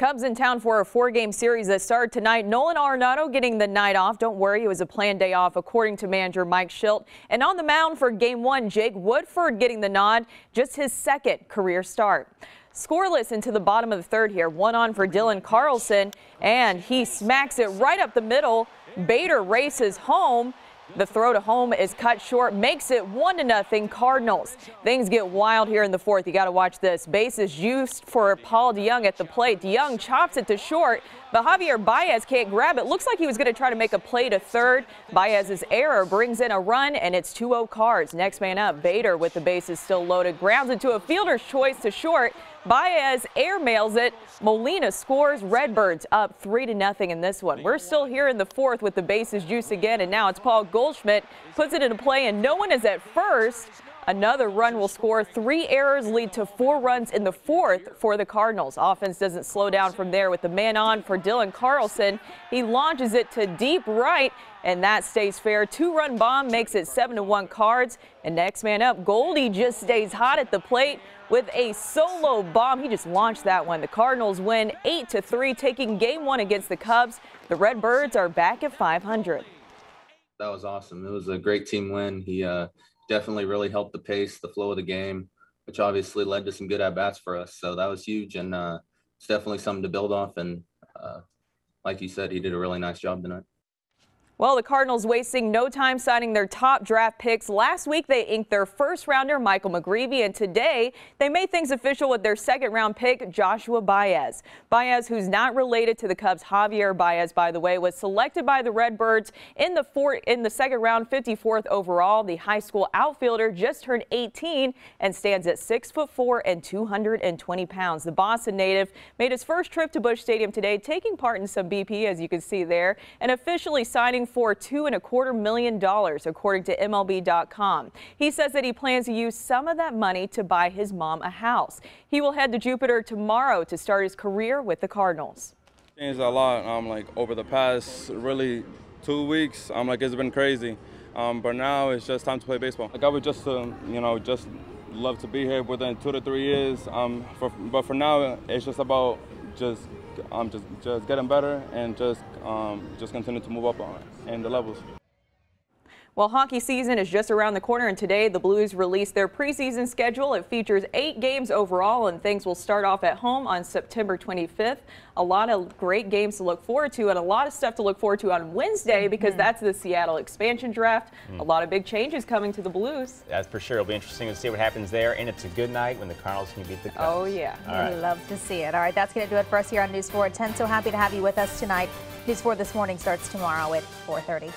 Cubs in town for a four-game series that started tonight. Nolan Arenado getting the night off. Don't worry, it was a planned day off, according to manager Mike Shildt. And on the mound for game one, Jake Woodford getting the nod, just his second career start. Scoreless into the bottom of the third here. One on for Dylan Carlson, and he smacks it right up the middle. Bader races home. The throw to home is cut short, makes it one to nothing Cardinals. Things get wild here in the fourth. You got to watch this. Base is used for Paul DeJong at the plate. DeJong chops it to short, but Javier Baez can't grab it. Looks like he was going to try to make a play to third. Baez's error brings in a run, and it's 2-0 Cards. Next man up, Bader with the bases still loaded, grounds into a fielder's choice to short. Baez airmails it. Molina scores. Redbirds up 3 to nothing in this one. We're still here in the fourth with the bases juice again, and now it's Paul Goldschmidt puts it into play, and no one is at first. Another run will score. Three errors lead to four runs in the fourth for the Cardinals. Offense doesn't slow down from there with the man on for Dylan Carlson. He launches it to deep right, and that stays fair. Two-run bomb makes it seven to one. Cards. And next man up, Goldie just stays hot at the plate with a solo bomb. He just launched that one. The Cardinals win eight to three, taking game one against the Cubs. The Redbirds are back at 500. That was awesome. It was a great team win. He uh, definitely really helped the pace, the flow of the game, which obviously led to some good at bats for us. So that was huge, and uh, it's definitely something to build off. And uh, like you said, he did a really nice job tonight. Well, the Cardinals wasting no time signing their top draft picks. Last week, they inked their first rounder, Michael McGreevy, and today they made things official with their second round pick, Joshua Baez. Baez, who's not related to the Cubs' Javier Baez, by the way, was selected by the Redbirds in the four, in the second round, 54th overall. The high school outfielder just turned 18 and stands at 6 foot 4 and 220 pounds. The Boston native made his first trip to Busch Stadium today, taking part in some BP, as you can see there, and officially signing for two and a quarter million dollars, according to MLB.com. He says that he plans to use some of that money to buy his mom a house. He will head to Jupiter tomorrow to start his career with the Cardinals. Changed a lot. Um, like over the past really two weeks, I'm um, like it's been crazy. Um, but now it's just time to play baseball. Like I would just, uh, you know, just love to be here within two to three years. Um, for, but for now, it's just about just um, just just getting better and just um, just continue to move up on in the levels. Well, hockey season is just around the corner, and today the Blues released their preseason schedule. It features eight games overall, and things will start off at home on September 25th. A lot of great games to look forward to, and a lot of stuff to look forward to on Wednesday because mm -hmm. that's the Seattle expansion draft. Mm. A lot of big changes coming to the Blues. That's for sure. It'll be interesting to see what happens there, and it's a good night when the Cardinals can beat the Cubs. Oh, yeah. All right. We love to see it. All right, that's going to do it for us here on News 4 at 10. So happy to have you with us tonight. News 4 this morning starts tomorrow at 4.30.